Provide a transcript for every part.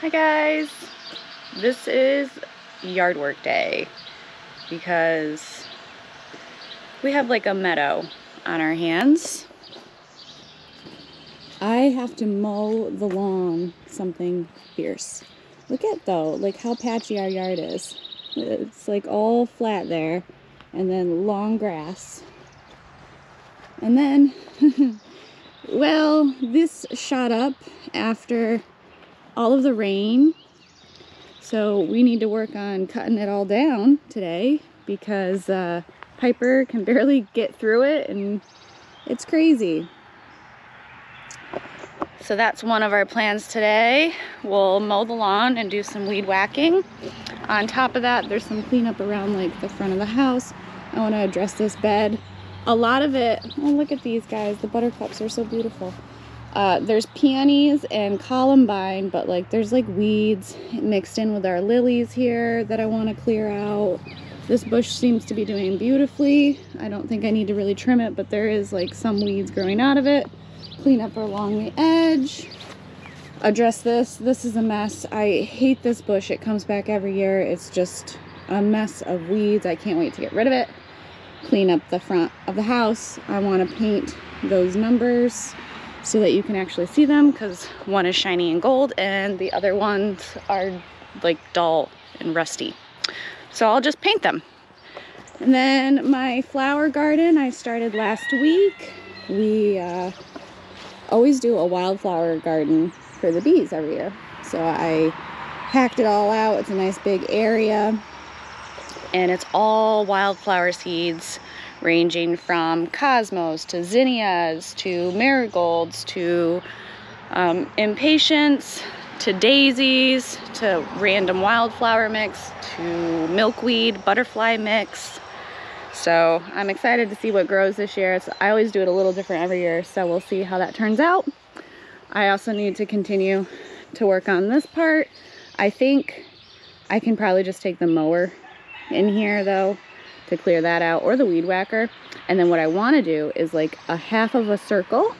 Hi guys. This is yard work day because we have like a meadow on our hands. I have to mow the lawn something fierce. Look at though, like how patchy our yard is. It's like all flat there and then long grass. And then, well, this shot up after all of the rain. So we need to work on cutting it all down today because uh, Piper can barely get through it and it's crazy. So that's one of our plans today. We'll mow the lawn and do some weed whacking. On top of that, there's some cleanup around like the front of the house. I want to address this bed. A lot of it, oh look at these guys, the buttercups are so beautiful. Uh, there's peonies and columbine, but like there's like weeds mixed in with our lilies here that I want to clear out. This bush seems to be doing beautifully. I don't think I need to really trim it, but there is like some weeds growing out of it. Clean up along the edge. Address this. This is a mess. I hate this bush. It comes back every year. It's just a mess of weeds. I can't wait to get rid of it. Clean up the front of the house. I want to paint those numbers so that you can actually see them because one is shiny and gold and the other ones are like dull and rusty. So I'll just paint them. And then my flower garden I started last week. We uh, always do a wildflower garden for the bees every year. So I hacked it all out. It's a nice big area and it's all wildflower seeds ranging from cosmos to zinnias to marigolds to um, impatiens to daisies to random wildflower mix to milkweed butterfly mix. So i'm excited to see what grows this year. I always do it a little different every year so we'll see how that turns out. I also need to continue to work on this part. I think i can probably just take the mower in here though to clear that out or the weed whacker. And then what I wanna do is like a half of a circle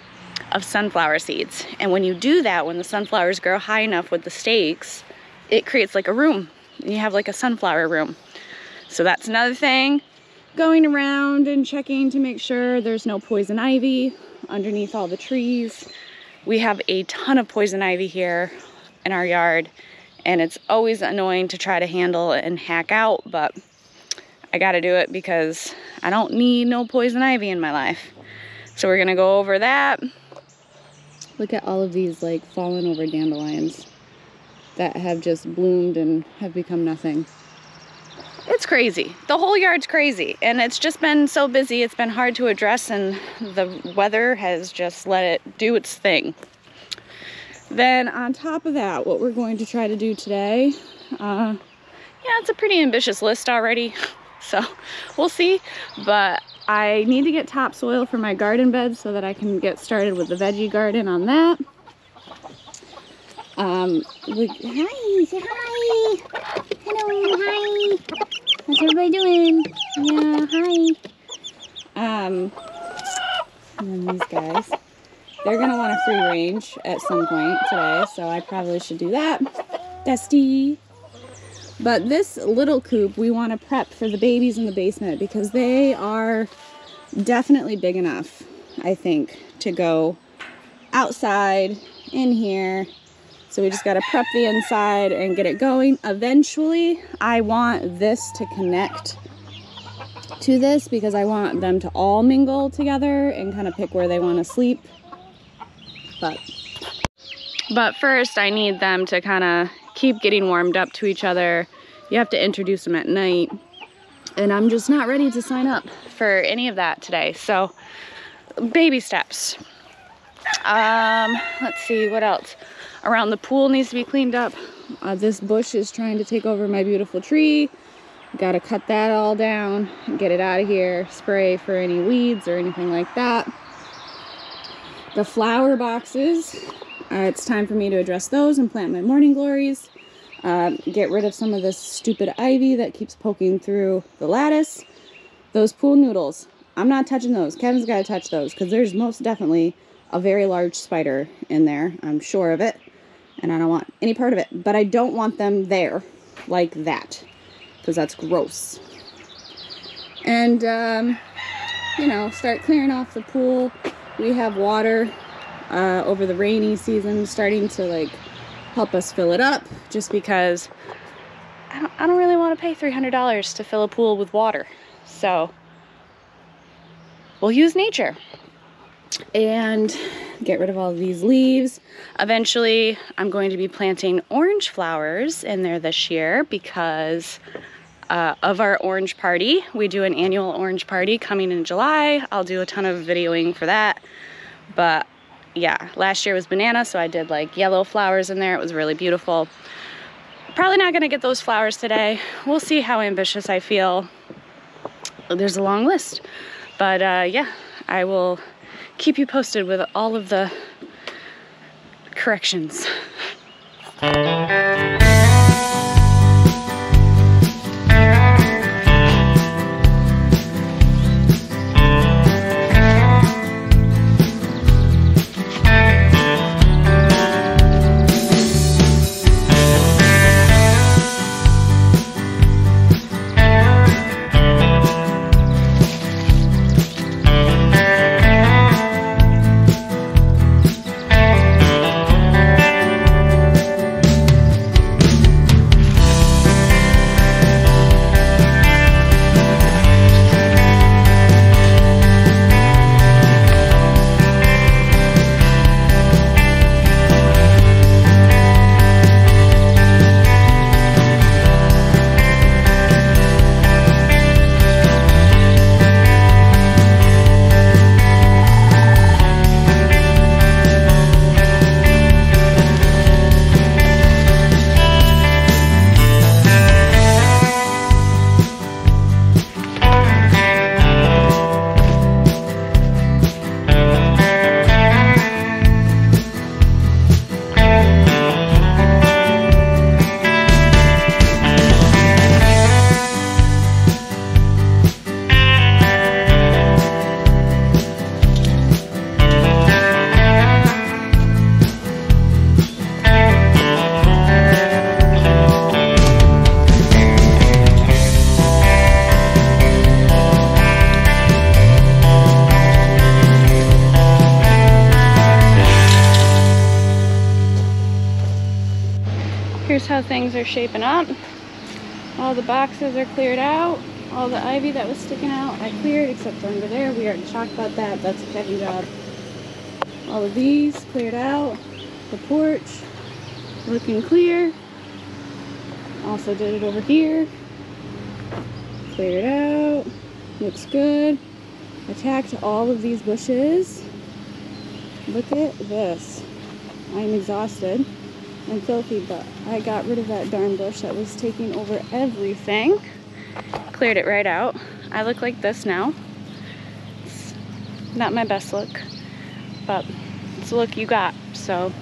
of sunflower seeds. And when you do that, when the sunflowers grow high enough with the stakes, it creates like a room. You have like a sunflower room. So that's another thing. Going around and checking to make sure there's no poison ivy underneath all the trees. We have a ton of poison ivy here in our yard and it's always annoying to try to handle and hack out, but I gotta do it because I don't need no poison ivy in my life. So we're gonna go over that. Look at all of these like fallen over dandelions that have just bloomed and have become nothing. It's crazy. The whole yard's crazy and it's just been so busy. It's been hard to address and the weather has just let it do its thing. Then on top of that, what we're going to try to do today, uh, yeah, it's a pretty ambitious list already. So we'll see. But I need to get topsoil for my garden bed so that I can get started with the veggie garden on that. Um, we, hi, say hi. Hello, hi. How's everybody doing? Yeah, hi. Um, and then these guys. They're gonna want a free range at some point today, so I probably should do that. Dusty. But this little coop we want to prep for the babies in the basement because they are definitely big enough, I think, to go outside in here. So we just got to prep the inside and get it going. Eventually, I want this to connect to this because I want them to all mingle together and kind of pick where they want to sleep. But but first I need them to kind of keep getting warmed up to each other. You have to introduce them at night. And I'm just not ready to sign up for any of that today. So baby steps. Um, let's see, what else? Around the pool needs to be cleaned up. Uh, this bush is trying to take over my beautiful tree. Got to cut that all down, get it out of here, spray for any weeds or anything like that. The flower boxes, uh, it's time for me to address those and plant my morning glories. Uh, get rid of some of this stupid ivy that keeps poking through the lattice. Those pool noodles, I'm not touching those. Kevin's got to touch those because there's most definitely a very large spider in there. I'm sure of it. and I don't want any part of it. But I don't want them there like that because that's gross. And, um, you know, start clearing off the pool. We have water uh, over the rainy season starting to like help us fill it up just because I don't, I don't really want to pay $300 to fill a pool with water. So we'll use nature and get rid of all of these leaves. Eventually, I'm going to be planting orange flowers in there this year because uh, of our orange party. We do an annual orange party coming in July. I'll do a ton of videoing for that. But yeah, last year was banana, so I did like yellow flowers in there. It was really beautiful. Probably not gonna get those flowers today. We'll see how ambitious I feel. There's a long list. But uh, yeah, I will keep you posted with all of the corrections. Here's how things are shaping up. All the boxes are cleared out. All the ivy that was sticking out, I cleared except under there. We already talked about that. That's a Kevin job. All of these cleared out. The porch looking clear. Also did it over here. Cleared out. Looks good. Attacked all of these bushes. Look at this. I'm exhausted and filthy, but I got rid of that darn bush that was taking over everything. Cleared it right out. I look like this now. It's not my best look, but it's the look you got, so.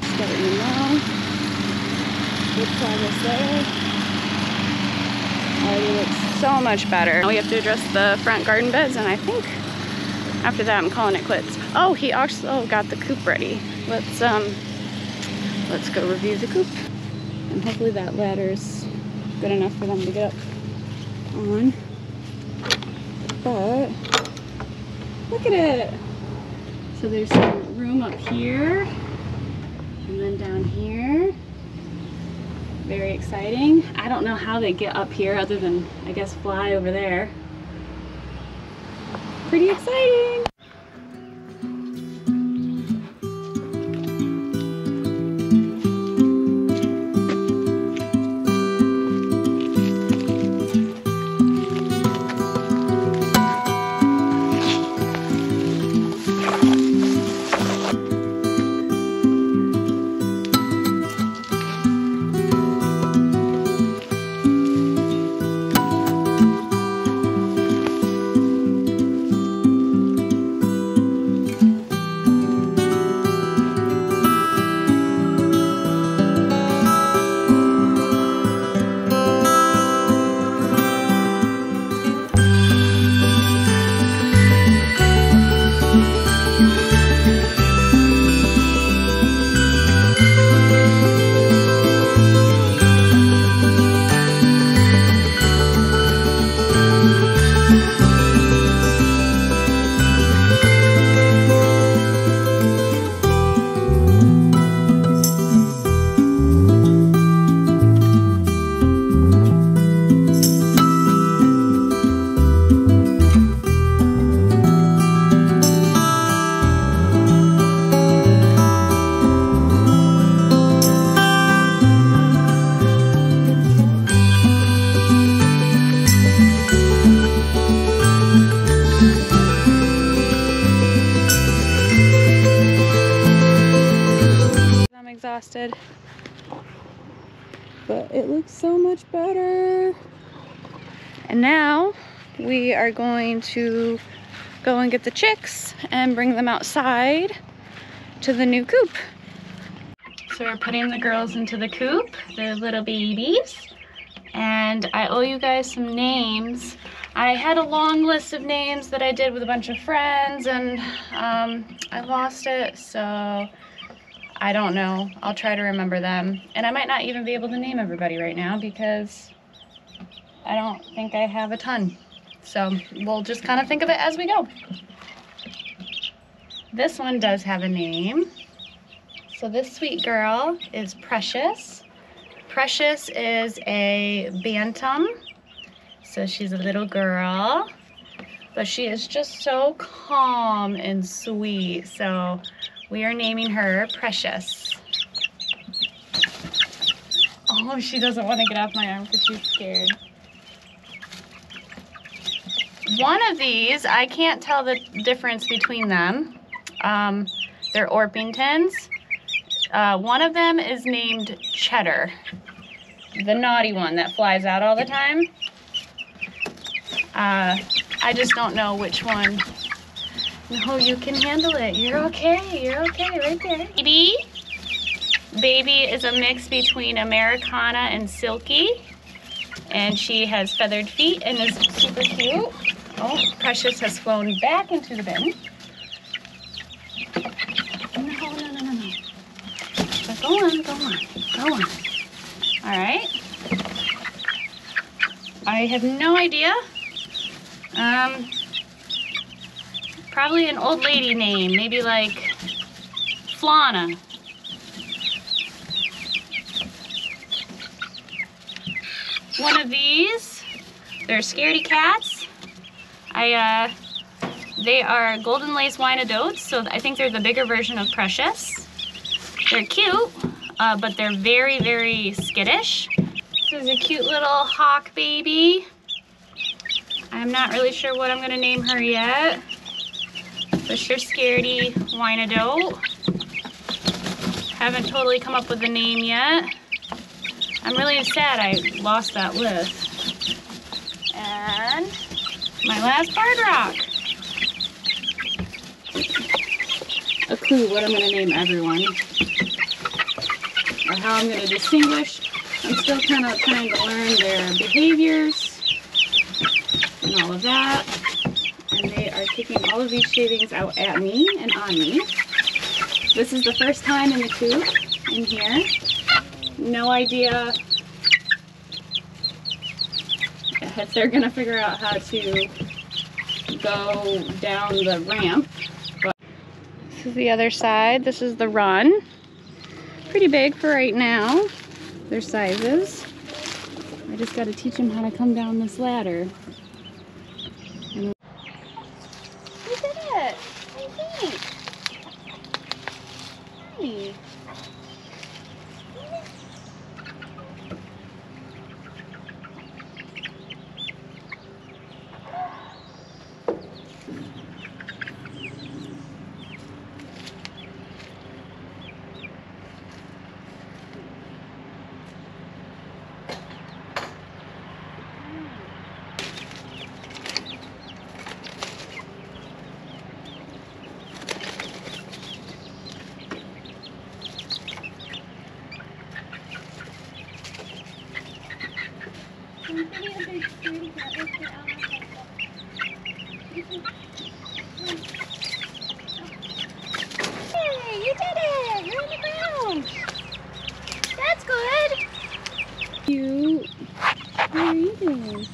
Just let you know. Good progress there. Already looks so much better. Now we have to address the front garden beds, and I think after that I'm calling it quits. Oh, he also got the coop ready let's um let's go review the coop. And hopefully that ladder's good enough for them to get up on. But look at it. So there's some room up here and then down here. Very exciting. I don't know how they get up here other than I guess fly over there. Pretty exciting to go and get the chicks and bring them outside to the new coop. So we're putting the girls into the coop. They're little babies. And I owe you guys some names. I had a long list of names that I did with a bunch of friends and um, I lost it, so I don't know. I'll try to remember them. And I might not even be able to name everybody right now because I don't think I have a ton. So we'll just kind of think of it as we go. This one does have a name. So this sweet girl is Precious. Precious is a bantam. So she's a little girl, but she is just so calm and sweet. So we are naming her Precious. Oh, she doesn't want to get off my arm because she's scared. One of these, I can't tell the difference between them. Um, they're Orpingtons. Uh, one of them is named Cheddar, the naughty one that flies out all the time. Uh, I just don't know which one. No, you can handle it. You're okay. You're okay right there. Baby. Baby is a mix between Americana and Silkie. And she has feathered feet and is super cute. Oh, Precious has flown back into the bin. No, no, no, no, no! Go on, go on, go on. All right. I have no idea. Um, probably an old lady name, maybe like Flana. One of these, they're scaredy cats. I, uh, they are golden lace wyandottes, so I think they're the bigger version of Precious. They're cute, uh, but they're very, very skittish. This is a cute little hawk baby. I'm not really sure what I'm gonna name her yet. But sure scaredy Wyandotte. Haven't totally come up with a name yet. I'm really sad I lost that list. And my last barred rock. A clue what I'm gonna name everyone or how I'm going to distinguish. I'm still kind of trying to learn their behaviors and all of that. And they are taking all of these shavings out at me and on me. This is the first time in the coop in here. No idea if they're going to figure out how to go down the ramp. But this is the other side. This is the run pretty big for right now, their sizes. I just got to teach them how to come down this ladder. You did it! I think. Hey, you did it! You're on the ground! That's good! Cute. What are you doing?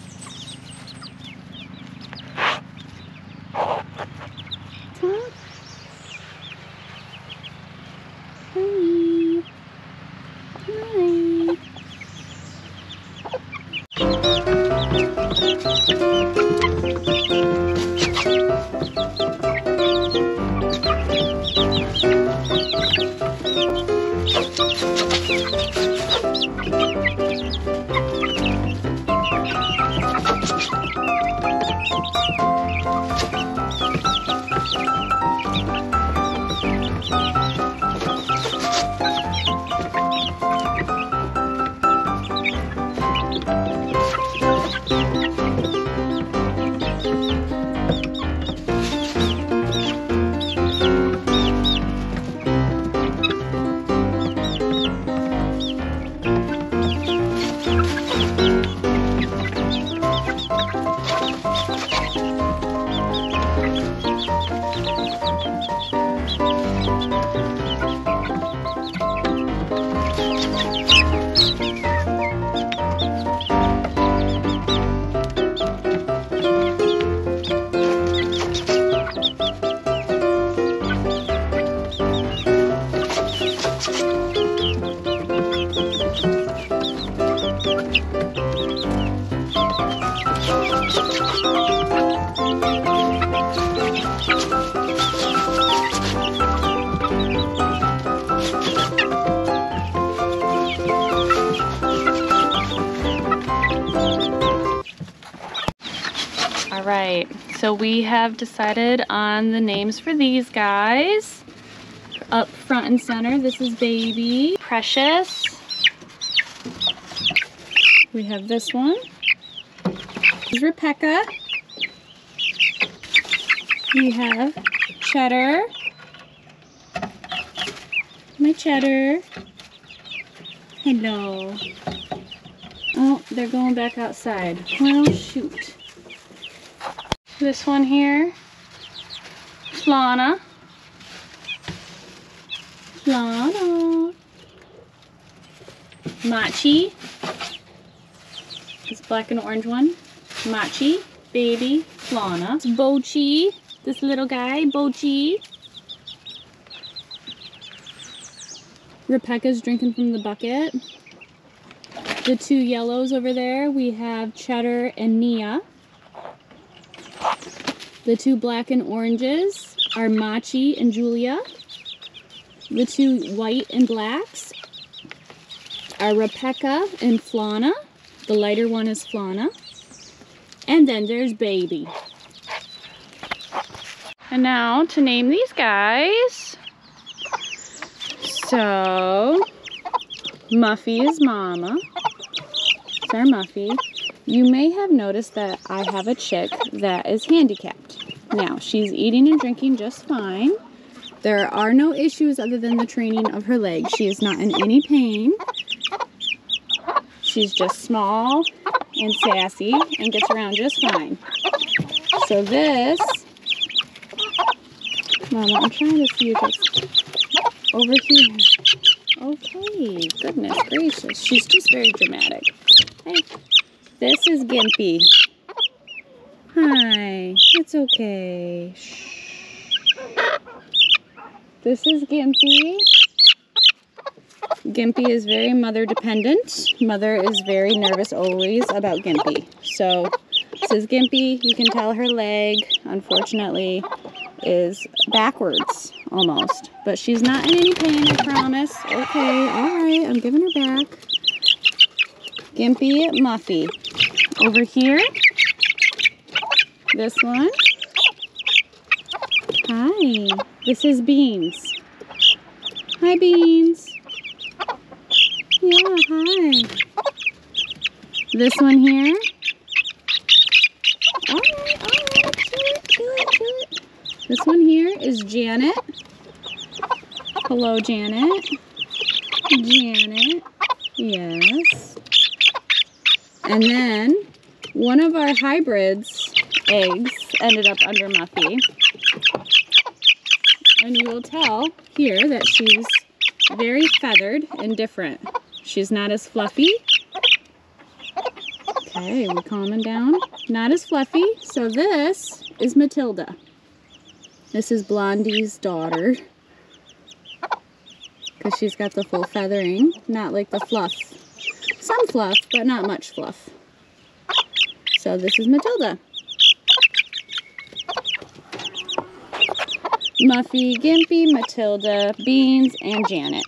So we have decided on the names for these guys. Up front and center, this is Baby. Precious. We have this one. This is Rebecca. We have Cheddar. My Cheddar. Hello. Oh, they're going back outside. Well, shoot. This one here, Flana. Flana. Machi. This black and orange one. Machi, baby, Flana. It's Bochi, this little guy, Bochi. Rebecca's drinking from the bucket. The two yellows over there, we have Cheddar and Nia. The two black and oranges are Machi and Julia. The two white and blacks are Rebecca and Flana. The lighter one is Flana. And then there's Baby. And now to name these guys. So, Muffy is Mama. It's our Muffy. You may have noticed that I have a chick that is handicapped. Now, she's eating and drinking just fine. There are no issues other than the training of her legs. She is not in any pain. She's just small and sassy and gets around just fine. So this, Mama, I'm trying to see if it's over here. Okay, goodness gracious. She's just very dramatic. Hey, this is Gimpy. Hi, it's okay. This is Gimpy. Gimpy is very mother dependent. Mother is very nervous always about Gimpy. So this is Gimpy. You can tell her leg, unfortunately, is backwards almost. But she's not in any pain, I promise. Okay, all right, I'm giving her back. Gimpy Muffy. Over here, this one. Hi, this is Beans. Hi, Beans. Yeah, hi. This one here. All right, all right, chill it, chill it, chill it. This one here is Janet. Hello, Janet. Janet. Yes. And then one of our hybrids eggs ended up under Muffy. And you will tell here that she's very feathered and different. She's not as fluffy. Okay, we're calming down. Not as fluffy. So this is Matilda. This is Blondie's daughter. Because she's got the full feathering. Not like the fluff. Some fluff, but not much fluff. So this is Matilda. Muffy, Gimpy, Matilda, Beans, and Janet.